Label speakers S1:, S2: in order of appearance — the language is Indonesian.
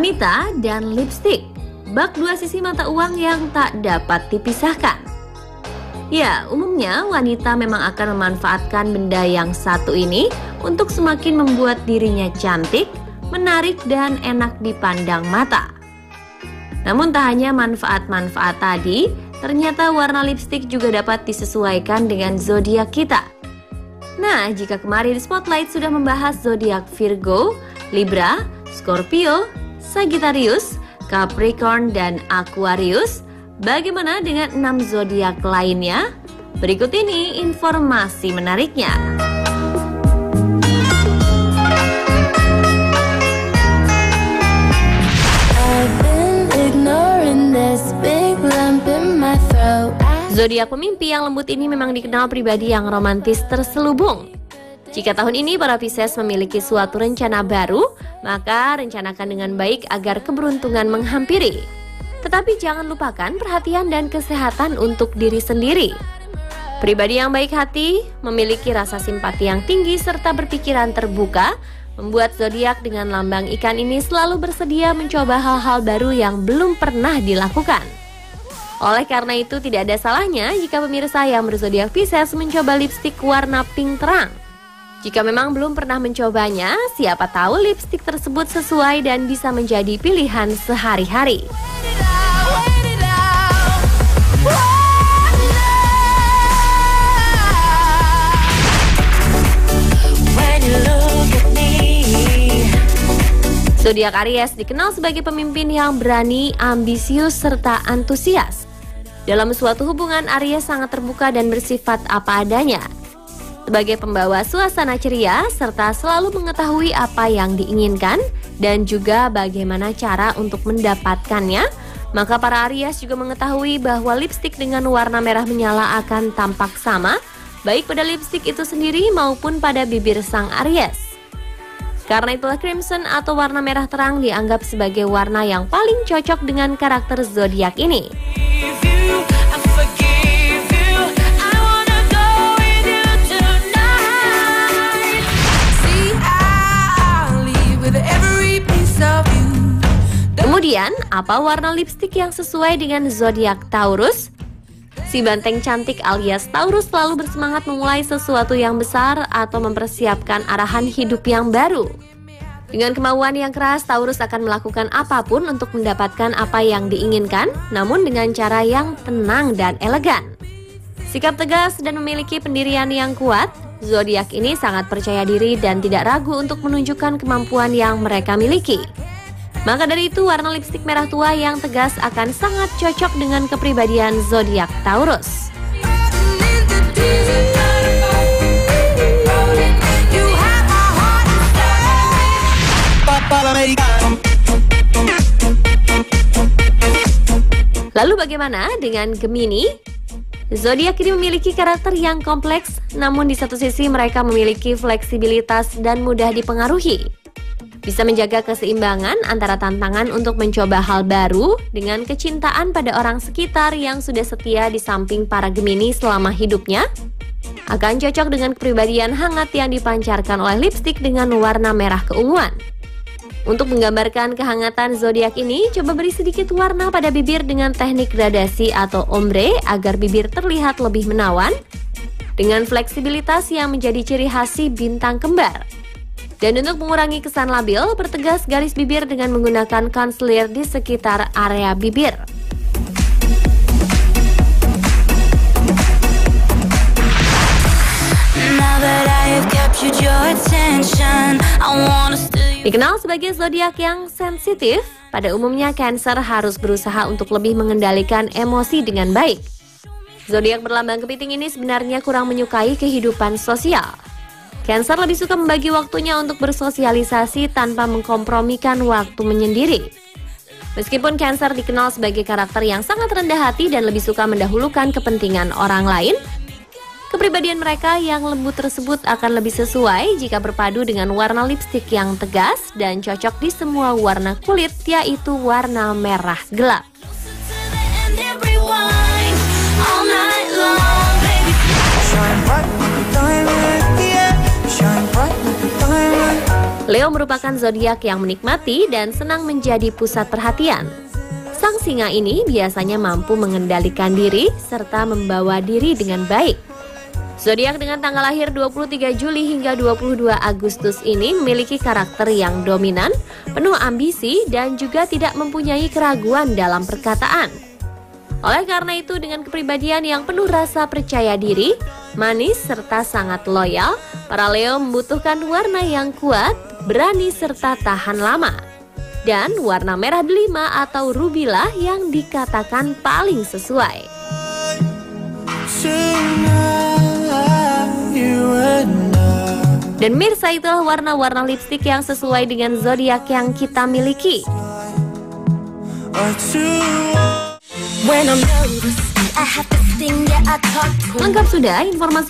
S1: Wanita dan lipstick, bak dua sisi mata uang yang tak dapat dipisahkan. Ya, umumnya wanita memang akan memanfaatkan benda yang satu ini untuk semakin membuat dirinya cantik, menarik, dan enak dipandang mata. Namun tak hanya manfaat-manfaat tadi, ternyata warna lipstick juga dapat disesuaikan dengan zodiak kita. Nah, jika kemarin Spotlight sudah membahas zodiak Virgo, Libra, Scorpio, Sagittarius, Capricorn, dan Aquarius. Bagaimana dengan enam zodiak lainnya? Berikut ini informasi menariknya. Zodiak pemimpi yang lembut ini memang dikenal pribadi yang romantis terselubung. Jika tahun ini para Pisces memiliki suatu rencana baru, maka rencanakan dengan baik agar keberuntungan menghampiri. Tetapi jangan lupakan perhatian dan kesehatan untuk diri sendiri. Pribadi yang baik hati, memiliki rasa simpati yang tinggi serta berpikiran terbuka, membuat zodiak dengan lambang ikan ini selalu bersedia mencoba hal-hal baru yang belum pernah dilakukan. Oleh karena itu tidak ada salahnya jika pemirsa yang berzodiak Pisces mencoba lipstik warna pink terang. Jika memang belum pernah mencobanya, siapa tahu lipstik tersebut sesuai dan bisa menjadi pilihan sehari-hari. Zodiak Aries dikenal sebagai pemimpin yang berani, ambisius, serta antusias. Dalam suatu hubungan, Aries sangat terbuka dan bersifat apa adanya sebagai pembawa suasana ceria serta selalu mengetahui apa yang diinginkan dan juga bagaimana cara untuk mendapatkannya. Maka para Aries juga mengetahui bahwa lipstik dengan warna merah menyala akan tampak sama, baik pada lipstik itu sendiri maupun pada bibir sang Aries. Karena itulah crimson atau warna merah terang dianggap sebagai warna yang paling cocok dengan karakter zodiak ini. Kemudian, apa warna lipstik yang sesuai dengan zodiak Taurus? Si banteng cantik alias Taurus selalu bersemangat memulai sesuatu yang besar atau mempersiapkan arahan hidup yang baru. Dengan kemauan yang keras, Taurus akan melakukan apa pun untuk mendapatkan apa yang diinginkan, namun dengan cara yang tenang dan elegan. Sikap tegas dan memiliki pendirian yang kuat, zodiak ini sangat percaya diri dan tidak ragu untuk menunjukkan kemampuan yang mereka miliki. Maka dari itu warna lipstik merah tua yang tegas akan sangat cocok dengan kepribadian zodiak Taurus. Lalu bagaimana dengan Gemini? Zodiak ini memiliki karakter yang kompleks, namun di satu sisi mereka memiliki fleksibilitas dan mudah dipengaruhi bisa menjaga keseimbangan antara tantangan untuk mencoba hal baru dengan kecintaan pada orang sekitar yang sudah setia di samping para Gemini selama hidupnya. Akan cocok dengan kepribadian hangat yang dipancarkan oleh lipstik dengan warna merah keunguan. Untuk menggambarkan kehangatan zodiak ini, coba beri sedikit warna pada bibir dengan teknik gradasi atau ombre agar bibir terlihat lebih menawan dengan fleksibilitas yang menjadi ciri khas bintang kembar. Dan untuk mengurangi kesan labil, pertegas garis bibir dengan menggunakan concealer di sekitar area bibir. Dikenal sebagai zodiak yang sensitif, pada umumnya Cancer harus berusaha untuk lebih mengendalikan emosi dengan baik. Zodiak berlambang kepiting ini sebenarnya kurang menyukai kehidupan sosial. Cancer lebih suka membagi waktunya untuk bersosialisasi tanpa mengkompromikan waktu menyendiri. Meskipun Cancer dikenal sebagai karakter yang sangat rendah hati dan lebih suka mendahulukan kepentingan orang lain, kepribadian mereka yang lembut tersebut akan lebih sesuai jika berpadu dengan warna lipstik yang tegas dan cocok di semua warna kulit, yaitu warna merah gelap. Leo merupakan zodiak yang menikmati dan senang menjadi pusat perhatian. Sang singa ini biasanya mampu mengendalikan diri serta membawa diri dengan baik. Zodiak dengan tanggal lahir 23 Juli hingga 22 Agustus ini memiliki karakter yang dominan, penuh ambisi, dan juga tidak mempunyai keraguan dalam perkataan. Oleh karena itu, dengan kepribadian yang penuh rasa percaya diri, manis, serta sangat loyal, para Leo membutuhkan warna yang kuat, berani serta tahan lama. Dan warna merah delima atau rubilah yang dikatakan paling sesuai. Dan Mirsa itulah warna-warna lipstick yang sesuai dengan zodiak yang kita miliki. Lengkap sudah informasi